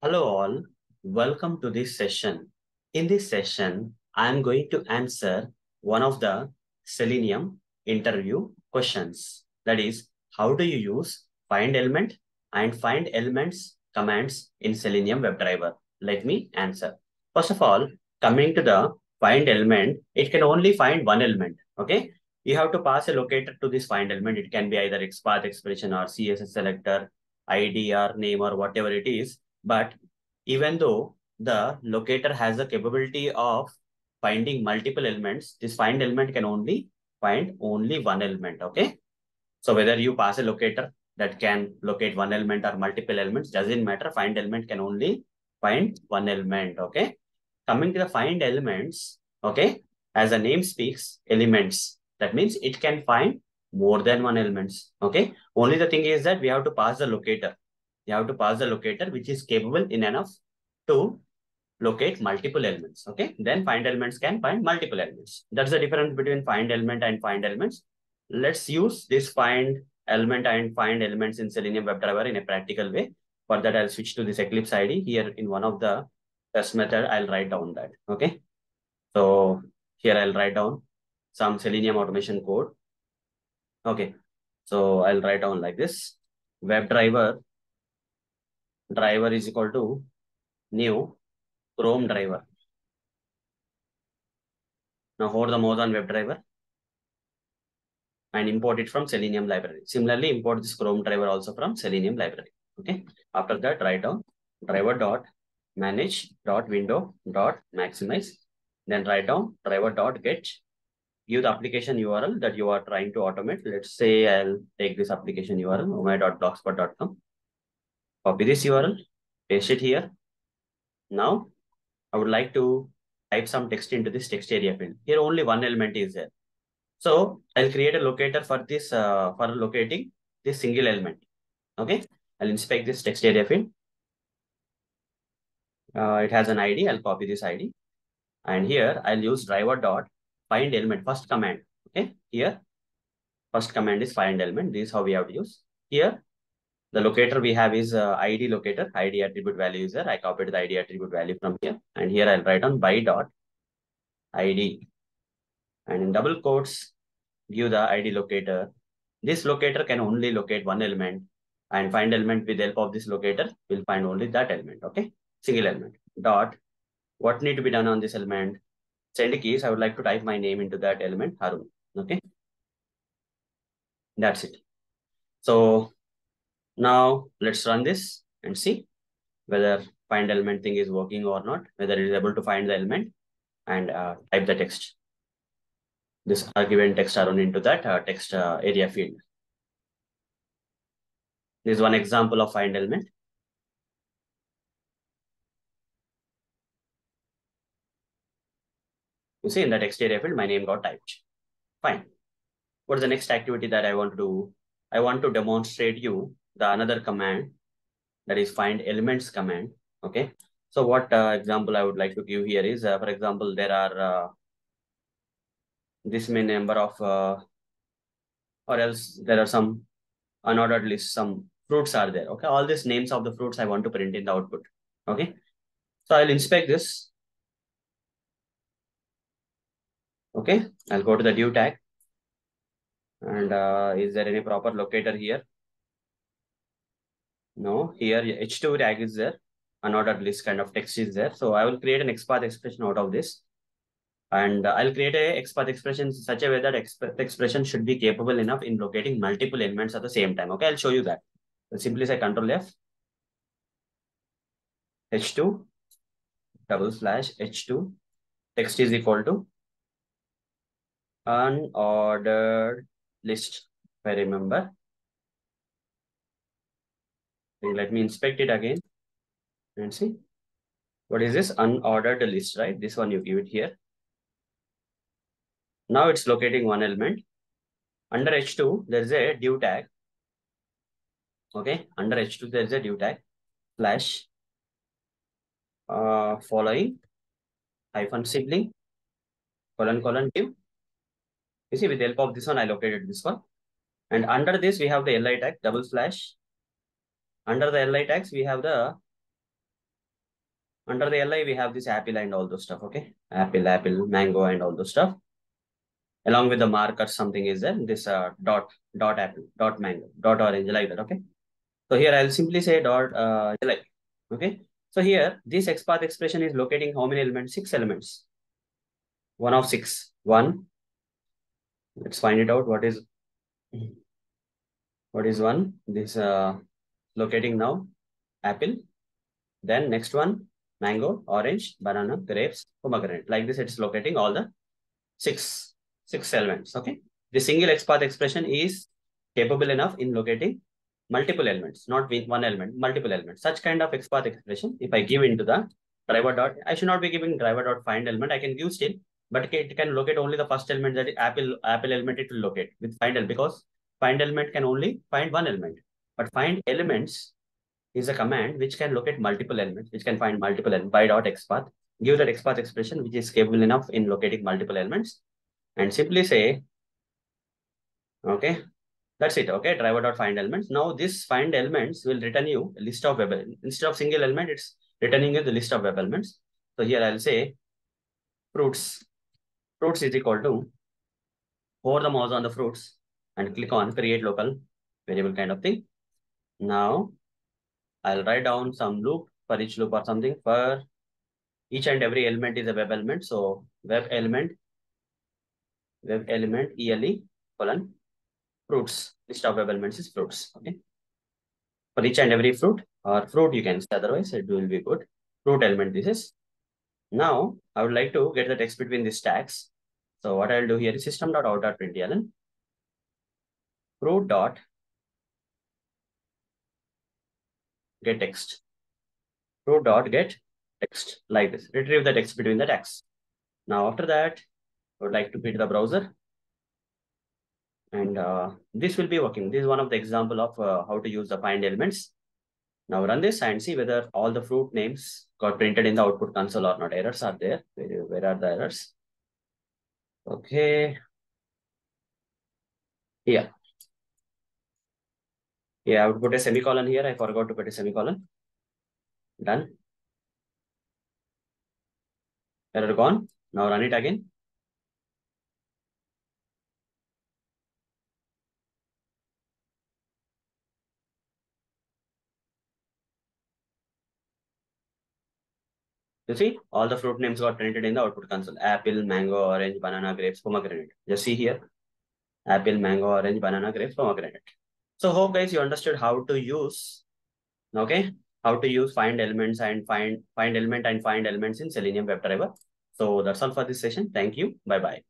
Hello all, welcome to this session. In this session, I am going to answer one of the Selenium interview questions. That is, how do you use find element and find elements commands in Selenium WebDriver? Let me answer. First of all, coming to the find element, it can only find one element, okay? You have to pass a locator to this find element. It can be either XPath expression or CSS selector, ID or name or whatever it is but even though the locator has the capability of finding multiple elements, this find element can only find only one element, okay? So whether you pass a locator that can locate one element or multiple elements, doesn't matter. Find element can only find one element, okay? Coming to the find elements, okay? As the name speaks, elements. That means it can find more than one elements, okay? Only the thing is that we have to pass the locator you have to pass the locator which is capable in enough to locate multiple elements. Okay, then find elements can find multiple elements. That's the difference between find element and find elements. Let's use this find element and find elements in Selenium WebDriver in a practical way. For that, I'll switch to this Eclipse ID here in one of the test method. I'll write down that. Okay, so here I'll write down some Selenium automation code. Okay, so I'll write down like this WebDriver driver is equal to new Chrome driver. Now hold the mouse on WebDriver and import it from Selenium library. Similarly, import this Chrome driver also from Selenium library. Okay. After that, write down driver dot manage dot window dot maximize. Then write down driver dot get. Give the application URL that you are trying to automate. Let's say I'll take this application URL, omayo.blogspot.com Copy this URL, paste it here. Now, I would like to type some text into this text area field. Here only one element is there. So I'll create a locator for this, uh, for locating this single element. Okay, I'll inspect this text area field. Uh, it has an ID. I'll copy this ID. And here I'll use driver dot find element first command. Okay, here first command is find element. This is how we have to use. Here the locator we have is uh, id locator, id attribute value is there. I copied the id attribute value from here. And here I'll write on by dot id. And in double quotes, give the id locator. This locator can only locate one element and find element with the help of this locator will find only that element. Okay. Single element dot. What need to be done on this element? Send keys. I would like to type my name into that element, Arun. Okay. That's it. So now let's run this and see whether find element thing is working or not, whether it is able to find the element and uh, type the text. This argument text run into that uh, text uh, area field. This is one example of find element. You see in the text area field, my name got typed. Fine. What is the next activity that I want to do? I want to demonstrate you the another command that is find elements command. Okay. So what uh, example I would like to give here is, uh, for example, there are uh, this many number of, uh, or else there are some unordered list, some fruits are there. Okay. All these names of the fruits I want to print in the output. Okay. So I'll inspect this. Okay. I'll go to the div tag. And uh, is there any proper locator here? No, here H2 tag is there. Unordered list kind of text is there. So I will create an XPath expression out of this. And I'll create a XPath expression in such a way that XPath expression should be capable enough in locating multiple elements at the same time. Okay, I'll show you that. I'll simply say Control F. H2 double slash H2 text is equal to unordered list. If I remember, let me inspect it again and see. What is this unordered list, right? This one you give it here. Now it's locating one element. Under H2, there's a div tag. Okay, under H2, there's a div tag slash uh, following hyphen sibling colon colon div. You see, with the help of this one, I located this one. And under this, we have the li tag double slash under the li tags, we have the Under the li, we have this apple and all those stuff, okay? Apple, apple, mango and all those stuff. Along with the marker, something is there, this uh, dot, dot apple, dot mango, dot orange, like that, okay? So here I'll simply say dot uh, li, okay? So here, this XPath expression is locating how many elements? Six elements. One of six. One. Let's find it out. What is what is one? This uh locating now apple. Then next one, mango, orange, banana, grapes, pomegranate. Like this, it's locating all the six six elements. Okay. The single XPath expression is capable enough in locating multiple elements, not one element, multiple elements. Such kind of XPath expression, if I give into the driver dot, I should not be giving driver dot find element. I can give still, but it can locate only the first element that apple apple element it will locate with find element because find element can only find one element. But find elements is a command which can locate multiple elements, which can find multiple elements by dot XPath. Give that XPath expression which is capable enough in locating multiple elements and simply say, okay, that's it. Okay. Driver dot find elements. Now this find elements will return you a list of web instead of single element, it's returning you the list of web elements. So here I'll say fruits. Fruits is equal to hover the mouse on the fruits and click on create local variable kind of thing. Now I'll write down some loop for each loop or something for each and every element is a web element. So web element, web element ELE colon fruits. List of web elements is fruits. Okay. For each and every fruit or fruit, you can say otherwise it will be good. Fruit element this is. Now I would like to get the text between these tags. So what I'll do here is system dot out dot println fruit dot get text. Fruit dot get text like this. Retrieve the text between the tags. Now after that, I would like to quit the browser and uh, this will be working. This is one of the example of uh, how to use the find elements. Now run this and see whether all the fruit names got printed in the output console or not. Errors are there. Where, where are the errors? Okay. Yeah. Yeah, I would put a semicolon here. I forgot to put a semicolon. Done. Error gone. Now run it again. You see, all the fruit names got printed in the output console. Apple, mango, orange, banana, grapes, pomegranate. Just see here. Apple, mango, orange, banana, grapes, pomegranate. So hope guys you understood how to use, okay, how to use find elements and find find element and find elements in Selenium WebDriver. So that's all for this session. Thank you. Bye-bye.